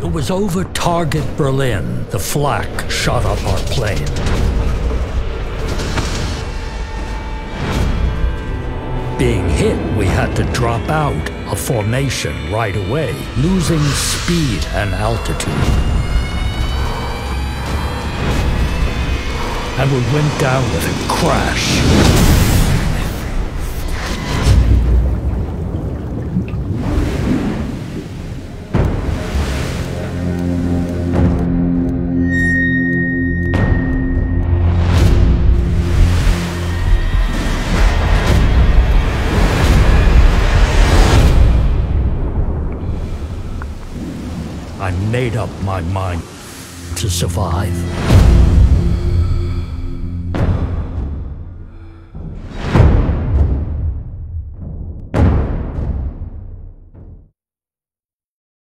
It was over target Berlin. The flak shot up our plane. Being hit, we had to drop out of formation right away, losing speed and altitude. And we went down with a crash. I made up my mind to survive.